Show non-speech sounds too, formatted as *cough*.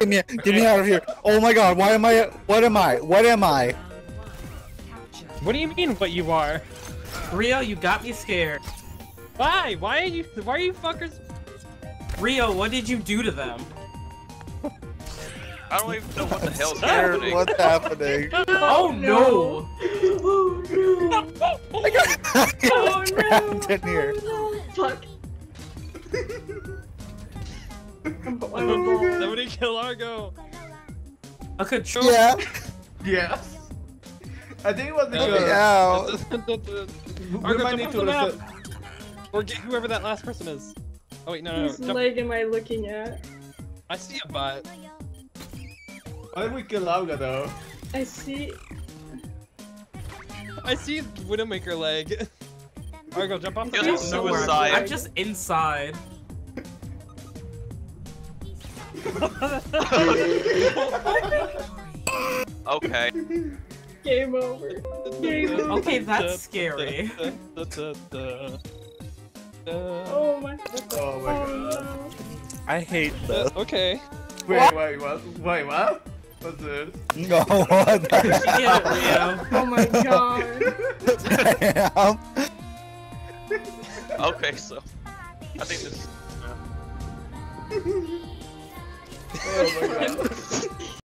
Get me, get me out of here. Oh my god, why am I, what am I, what am I? What do you mean what you are? Rio, you got me scared. Why? Why are you why are you fuckers Rio, what did you do to them? I don't even know what the hell's Scared, happening. what's happening? *laughs* Oh, oh no! Oh no! *laughs* I got, oh, *laughs* I got trapped in here. Fuck. I'm, I'm a ball. Somebody kill Argo. A control. Yeah, *laughs* Yes. I think it was let me because out. we Argo, might jump need to the map. reset. Or get whoever that last person is. Oh wait, no, no, no. Whose Jump. leg am I looking at? I see a butt. Why did we kill Lauga though? I see. I see Widowmaker leg. *laughs* Argo, jump off the Just map. I don't know where I'm- Suicide. I'm just inside. Okay. Game over. Game over. Okay, *laughs* that's scary. Oh my. Oh my Oh god. I hate Uh, this. okay. Wait, wait, what? Wait, what? What's this? No, what *laughs* Get it. Oh my god. hell? Okay, so I think this. *laughs* Oh my god.